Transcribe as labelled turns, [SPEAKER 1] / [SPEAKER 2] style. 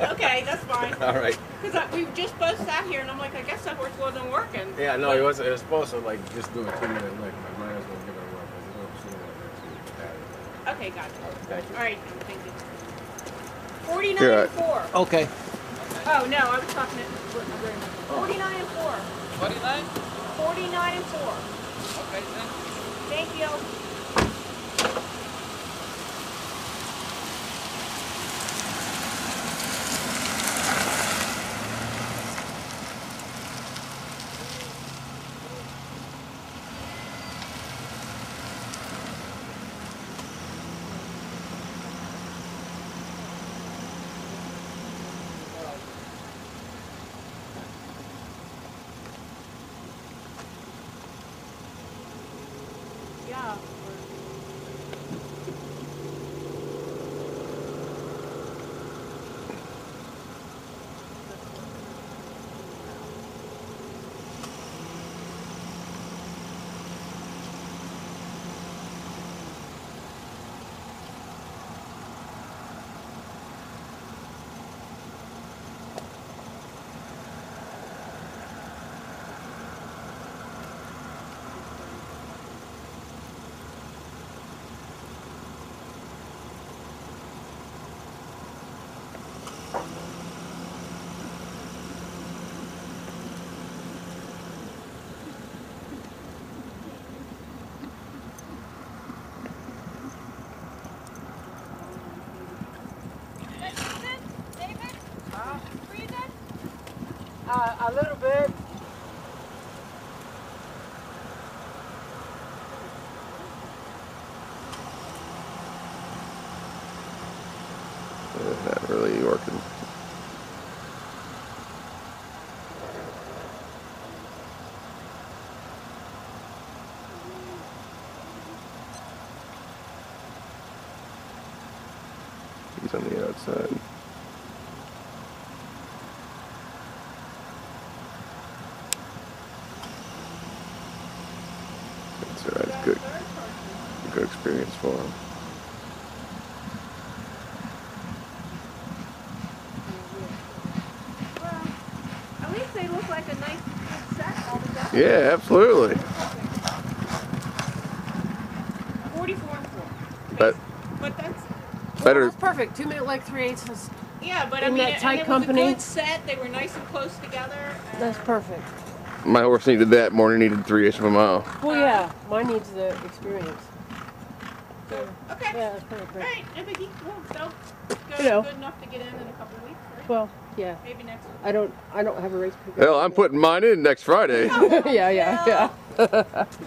[SPEAKER 1] Okay, that's fine.
[SPEAKER 2] All right.
[SPEAKER 1] Because we just both sat here, and I'm like, I guess that horse wasn't working.
[SPEAKER 2] Yeah, no, it was it was supposed to like just do a two minute lick, but might as well give it a work because it's sooner.
[SPEAKER 1] Okay, gotcha.
[SPEAKER 2] Thank you.
[SPEAKER 1] All right, thank you. 49
[SPEAKER 3] You're
[SPEAKER 1] and 4.
[SPEAKER 4] Okay.
[SPEAKER 1] Oh, no, I was talking to 49 and 4.
[SPEAKER 5] 49?
[SPEAKER 1] 49 and 4.
[SPEAKER 5] Okay, thank you.
[SPEAKER 1] Thank you. Yeah.
[SPEAKER 4] Uh, a little bit.
[SPEAKER 3] Not really working. He's on the outside. That's alright. It's good. Good experience for him.
[SPEAKER 1] Well, at least they look like nice good set all together.
[SPEAKER 3] Yeah, absolutely.
[SPEAKER 1] 44 and 4.
[SPEAKER 3] But
[SPEAKER 1] But that's,
[SPEAKER 3] better.
[SPEAKER 4] That's perfect. Two minute leg three eighths. is-
[SPEAKER 1] yeah, but I
[SPEAKER 4] In
[SPEAKER 1] mean,
[SPEAKER 4] that
[SPEAKER 1] it,
[SPEAKER 4] tight
[SPEAKER 1] it
[SPEAKER 4] company?
[SPEAKER 1] was a good set. They were nice and close together. and-
[SPEAKER 4] That's perfect.
[SPEAKER 3] My horse needed that more than he needed three eighths of a mile.
[SPEAKER 4] Well, yeah. Mine needs the experience.
[SPEAKER 1] So, okay.
[SPEAKER 4] Yeah, that's perfect.
[SPEAKER 1] All right, no biggie. Well, so, good,
[SPEAKER 4] You know.
[SPEAKER 1] good enough to get in in a couple weeks, right?
[SPEAKER 4] Well, yeah.
[SPEAKER 1] Maybe next week.
[SPEAKER 4] I don't. I don't have a race.
[SPEAKER 3] Hell, I'm putting mine in next Friday.
[SPEAKER 4] yeah, yeah, yeah.